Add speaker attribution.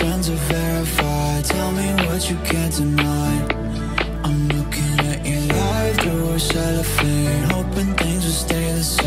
Speaker 1: Friends are verified. Tell me what you can't deny I'm looking at your life through a cellophane Hoping things will stay the same